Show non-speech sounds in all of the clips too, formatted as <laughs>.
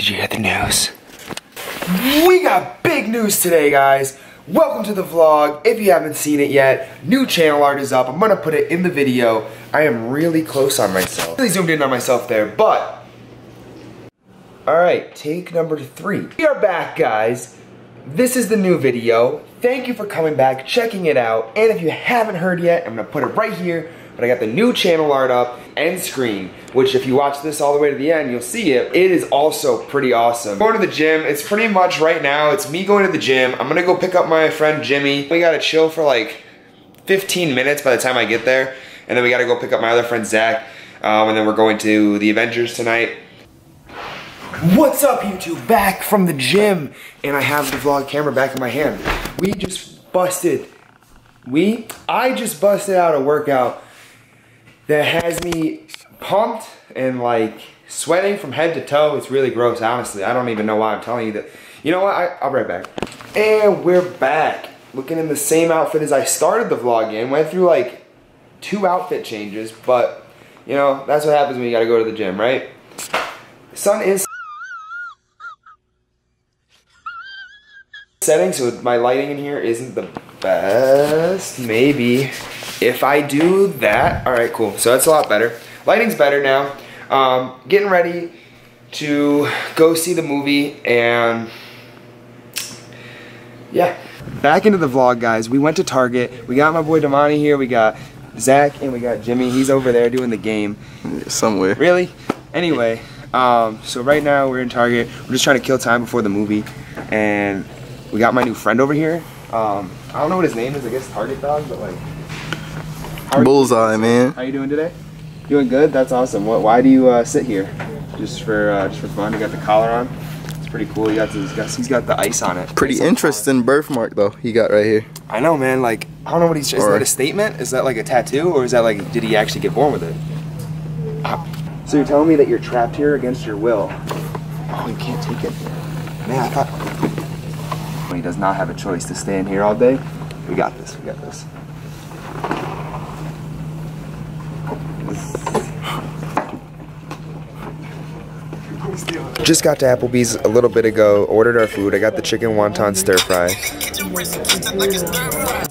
Did you hear the news? We got big news today, guys. Welcome to the vlog. If you haven't seen it yet, new channel art is up. I'm gonna put it in the video. I am really close on myself. Really zoomed in on myself there, but. All right, take number three. We are back, guys. This is the new video. Thank you for coming back, checking it out. And if you haven't heard yet, I'm gonna put it right here but I got the new channel art up and screen, which if you watch this all the way to the end, you'll see it. It is also pretty awesome. Going to the gym, it's pretty much right now, it's me going to the gym. I'm gonna go pick up my friend Jimmy. We gotta chill for like 15 minutes by the time I get there. And then we gotta go pick up my other friend Zach. Um, and then we're going to the Avengers tonight. What's up YouTube? Back from the gym. And I have the vlog camera back in my hand. We just busted. We? I just busted out a workout that has me pumped and like sweating from head to toe. It's really gross, honestly. I don't even know why I'm telling you that. You know what? I, I'll be right back. And we're back. Looking in the same outfit as I started the vlog in. Went through like two outfit changes, but you know, that's what happens when you gotta go to the gym, right? sun is setting, so my lighting in here isn't the best. Maybe. If I do that, all right, cool. So that's a lot better. Lighting's better now. Um, getting ready to go see the movie and yeah. Back into the vlog, guys. We went to Target. We got my boy Damani here. We got Zach and we got Jimmy. He's over there doing the game. Somewhere. Really? Anyway, um, so right now we're in Target. We're just trying to kill time before the movie. And we got my new friend over here. Um, I don't know what his name is. I guess Target Dog, but like Bullseye, man. How you doing today? Doing good. That's awesome. What? Why do you uh, sit here? Just for uh, just for fun. You got the collar on. It's pretty cool. He got, he's got he's got the ice on it. Pretty interesting birthmark though. He got right here. I know, man. Like I don't know what he's. Is that a statement? Is that like a tattoo, or is that like did he actually get born with it? Ah. So you're telling me that you're trapped here against your will? Oh, you can't take it. Man, I thought. When he does not have a choice to stay in here all day, we got this. We got this. Just got to Applebee's a little bit ago, ordered our food. I got the chicken wonton stir fry. He's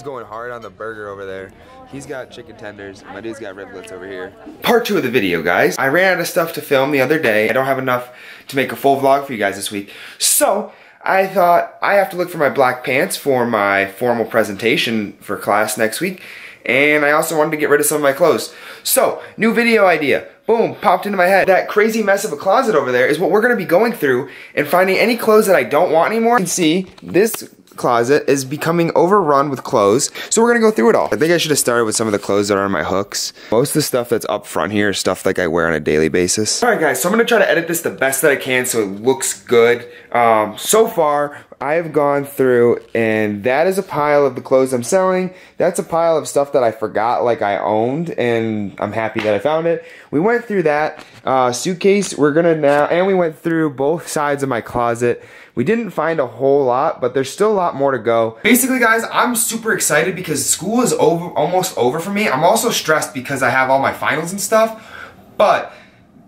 going hard on the burger over there. He's got chicken tenders. My dude's got riblets over here. Part two of the video, guys. I ran out of stuff to film the other day. I don't have enough to make a full vlog for you guys this week. So, I thought I have to look for my black pants for my formal presentation for class next week. And I also wanted to get rid of some of my clothes. So, new video idea. Boom, popped into my head. That crazy mess of a closet over there is what we're gonna be going through and finding any clothes that I don't want anymore. You can see this closet is becoming overrun with clothes. So we're gonna go through it all. I think I should have started with some of the clothes that are on my hooks. Most of the stuff that's up front here is stuff like I wear on a daily basis. All right guys, so I'm gonna try to edit this the best that I can so it looks good. Um, so far, I have gone through and that is a pile of the clothes I'm selling. That's a pile of stuff that I forgot like I owned and I'm happy that I found it. We went through that uh, suitcase. We're gonna now, and we went through both sides of my closet. We didn't find a whole lot, but there's still a lot more to go. Basically, guys, I'm super excited because school is over, almost over for me. I'm also stressed because I have all my finals and stuff, but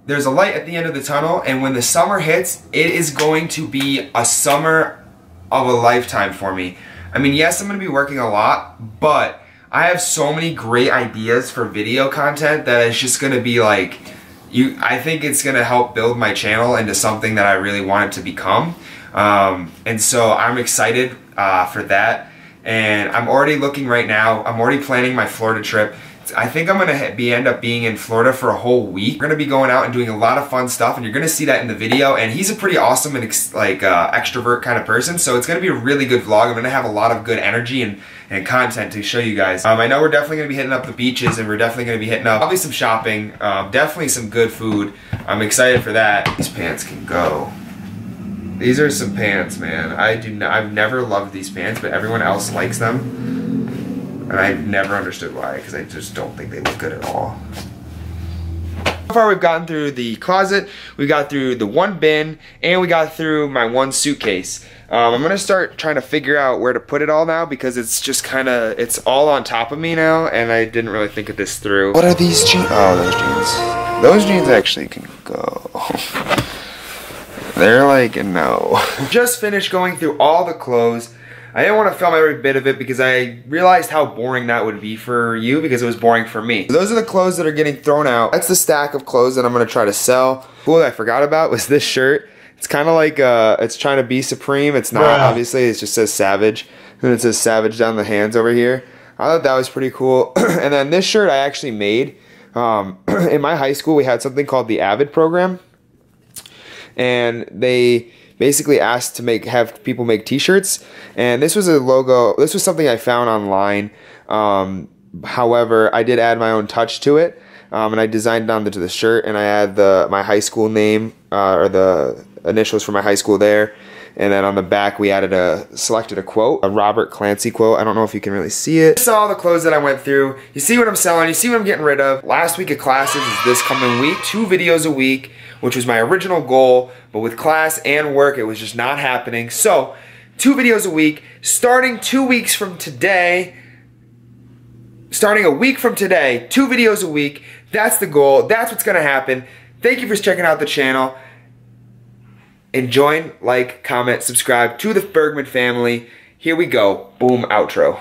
there's a light at the end of the tunnel, and when the summer hits, it is going to be a summer of a lifetime for me. I mean, yes, I'm gonna be working a lot, but I have so many great ideas for video content that it's just gonna be like, you. I think it's gonna help build my channel into something that I really want it to become. Um, and so I'm excited uh, for that. And I'm already looking right now, I'm already planning my Florida trip. I think I'm gonna be end up being in Florida for a whole week. We're gonna be going out and doing a lot of fun stuff, and you're gonna see that in the video. And he's a pretty awesome and like uh, extrovert kind of person, so it's gonna be a really good vlog. I'm gonna have a lot of good energy and, and content to show you guys. Um, I know we're definitely gonna be hitting up the beaches, and we're definitely gonna be hitting up probably some shopping, um, definitely some good food. I'm excited for that. These pants can go. These are some pants, man. I do. I've never loved these pants, but everyone else likes them, and I've never understood why. Because I just don't think they look good at all. So far, we've gotten through the closet, we got through the one bin, and we got through my one suitcase. Um, I'm gonna start trying to figure out where to put it all now because it's just kind of it's all on top of me now, and I didn't really think of this through. What are these jeans? Oh, those jeans. Those jeans actually can go. <laughs> They're like, no. <laughs> Just finished going through all the clothes. I didn't want to film every bit of it because I realized how boring that would be for you because it was boring for me. Those are the clothes that are getting thrown out. That's the stack of clothes that I'm going to try to sell. What I forgot about was this shirt. It's kind of like, uh, it's trying to be Supreme. It's not, Bruh. obviously. It just says Savage. And it says Savage down the hands over here. I thought that was pretty cool. <clears throat> and then this shirt I actually made. Um, <clears throat> in my high school, we had something called the AVID program. And they basically asked to make have people make t-shirts. And this was a logo this was something i found online. Um, however i did add my own touch to it. Um, and i designed it onto the shirt and i add the my high school name uh, or the initials for my high school there and then on the back we added a selected a quote a robert clancy quote i don't know if you can really see it this is all the clothes that i went through you see what i'm selling you see what i'm getting rid of last week of classes is this coming week two videos a week which was my original goal, but with class and work, it was just not happening. So, two videos a week, starting two weeks from today, starting a week from today, two videos a week. That's the goal. That's what's gonna happen. Thank you for checking out the channel. And join, like, comment, subscribe to the Bergman family. Here we go. Boom, outro.